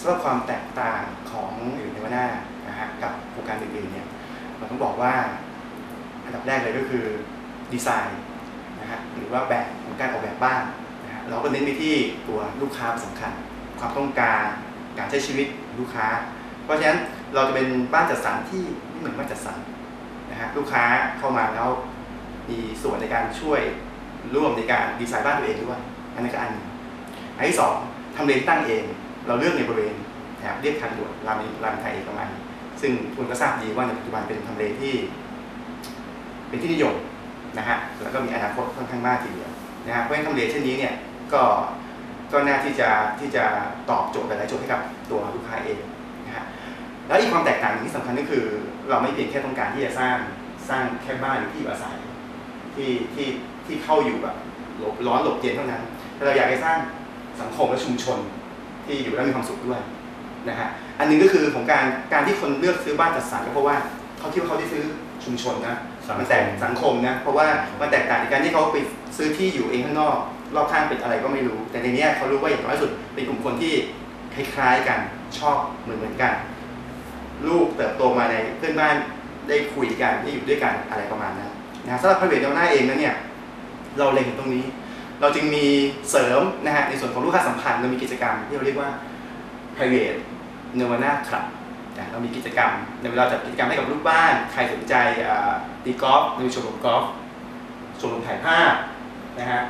สำหรับความแตกต่างของอยู่ในวันหน้านะฮะกับโครงการอื่นๆเนี่ยเราต้องบอกว่าอันดับแรกเลยก็คือดีไซน์นะฮะหรือว่าแบบของการออกแบบบ้านนะฮะเราก็เน้นไปที่ตัวลูกค้าเป็นสำคัญ ความต้องการการใช้ชีวิตลูกค้า เพราะฉะนั้นเราจะเป็นบ้านจัดสรรที่ไม่เหมือนบ้านจัดสรรนะฮะลูกค้าเข้ามาแล้วมีส่วนในการช่วยร่วมในการดีไซน์บ้านตัวเองด้วยอันนั้นก็อันอันที่สองทำเลตั้งเอง เราเลือกในบริเวณแถบเรียบทางด่วนรามรามไทยเอกมัยซึ่งคุณก็ทราบดีว่าในปัจจุบันเป็นทำเลที่ เป็นที่นิยมนะฮะแล้วก็มีอนาคตค่อนข้างมากทีเดียวนะฮะเพราะฉะนั้นทำเลเช่นนี้เนี่ยก็ก็น่าที่จะที่จะตอบโจทย์หลายๆโจทย์ให้กับตัวลูกค้าเองนะฮะแล้วอีกความแตกต่างหนึ่งที่สำคัญก็คือ เราไม่เพียงแค่ต้องการที่จะสร้างสร้างแค่บ้านหรือที่อาศัยที่ที่ที่เข้าอยู่แบบหลบร้อนหลบเย็นเท่านั้นแต่เราอยากให้สร้างสังคมและชุมชน ที่อยู่แล้วมีความสุขด้วยนะฮะอันหนึงก็คือของการการที่คนเลือกซื้อบ้านจัดสรรก็เพราะว่าเขาคิดว่าเขาได้ซื้อชุมชนนะสังคมมันแตกสังคมนะเพราะว่ามันแตกต่างจากการที่เขาไปซื้อที่อยู่เองข้างนอกรอบข้างเป็นอะไรก็ไม่รู้ แต่ในเนี้ยเขารู้ว่าอย่างน้อยสุดเป็นกลุ่มคนที่คล้ายๆกันชอบเหมือนเหมือนๆกัน ลูกเติบโตมาในเพื่อนบ้านได้คุยกันได้อยู่ด้วยกันอะไรประมาณนั้นนะสำหรับพระเวทแนวหน้าเองนะเนี่ย เราเล็งเห็นตรงนี้ เราจึงมีเสริมนะฮะในส่วนของลูกค้าสัมพันธ์เรามีกิจกรรมที่เราเรียกว่า private n i r v a n a Club นะเรามีกิจกรรมในเวลาจัดกิจกรรมให้กับลูกบ้าน ใครสนใจตีกอล์ฟดูชมรมกอล์ฟชมรมถ่ายภาพนะฮะ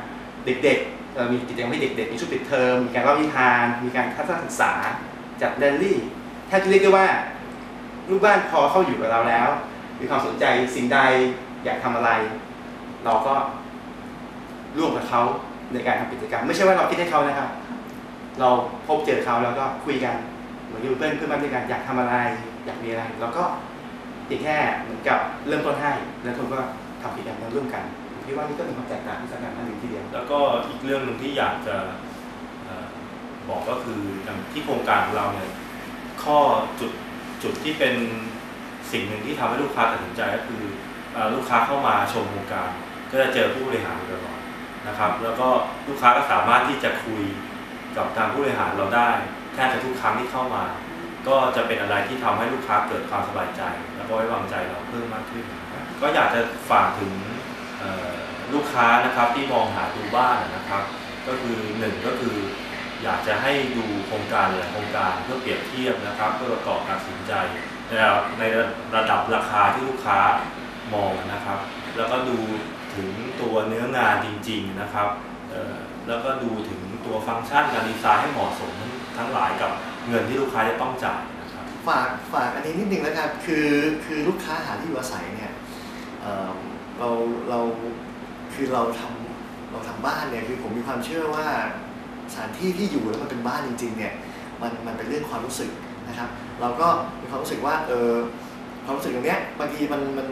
เด็กๆเรามีกิจกรรมให้เด็กๆมีชุดปิดเทอมมีการเล่านิทาน มีการทัศนศึกษาจัดแรลลี่แทบจะเรียกได้ว่าลูกบ้านพอเข้าอยู่กับเราแล้ว มีความสนใจสิ่งใดอยากทำอะไร เราก็ ร่วมกับเขาในการทำกิจกรรม ไม่ใช่ว่าเราคิดให้เขานะครับ เราพบเจอเขาแล้วก็คุยกันเหมือนอยู่เพื่อนเพื่อนบ้านด้วยกันอยากทำอะไร อยากมีอะไรเราก็เพียงแค่เหมือนกับเริ่มต้นให้แล้วทุกคนก็ทำกิจกรรมร่วมกันผมคิดว่านี่ก็เป็นความแตกต่างที่สำคัญอันหนึ่งทีเดียวแล้วก็อีกเรื่องหนึ่งที่อยากจะบอกก็คืออย่างที่โครงการของเราเนี่ยข้อจุดจุดที่เป็นสิ่งหนึ่งที่ทำให้ลูกค้าตัดสินใจก็คือเอ่อลูกค้าเข้ามาชมโครงการ ก็จะเจอผู้บริหารตลอด นะครับ แล้วก็ลูกค้าก็สามารถที่จะคุยกับทางผู้บริหารเราได้แทบจะทุกครั้งที่เข้ามา ก็จะเป็นอะไรที่ทำให้ลูกค้าเกิดความสบายใจ แล้วก็ไว้วางใจเราเพิ่มมากขึ้น ก็อยากจะฝากถึงลูกค้านะครับที่มองหาดูบ้านนะครับ ก็คือหนึ่งก็คืออยากจะให้ดูโครงการหลายโครงการเพื่อเปรียบเทียบนะครับ เพื่อประกอบการตัดสินใจในระดับราคาที่ลูกค้ามองนะครับ แล้วก็ดู ถึงตัวเนื้องานจริง ๆนะครับแล้วก็ดูถึงตัวฟังก์ชันการดีไซน์ให้เหมาะสมทั้งหลายกับเงินที่ลูกค้าจะต้องจ่ายนะครับฝากฝากอันนี้นิดนึงแล้วกันคือคือลูกค้าหาที่อยู่อาศัยเนี่ยเเราเราคือเราทำเราทำบ้านเนี่ยคือผมมีความเชื่อว่าสถานที่ที่อยู่แล้วมันเป็นบ้านจริงๆเนี่ยมันมันเป็นเรื่องความรู้สึกนะครับ เราก็มีความรู้สึกว่าเออความรู้สึกตรงเนี้ยบางทีมันมัน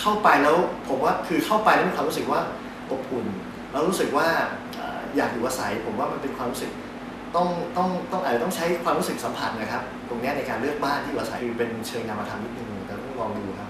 เข้าไปแล้วผมว่าคือเข้าไปแล้วมีความรู้สึกว่าอบอุ่นแล้วรู้สึกว่าอยากอยู่อาศัย ผมว่ามันเป็นความรู้สึกต้องต้องต้องอาจจะต้องใช้ความรู้สึกสัมผัสนะครับ ตรงนี้ในการเลือกบ้านที่อยู่อาศัยคือเป็นเชิงนามธรรมนิดนึงแต่ต้องลองดูครับ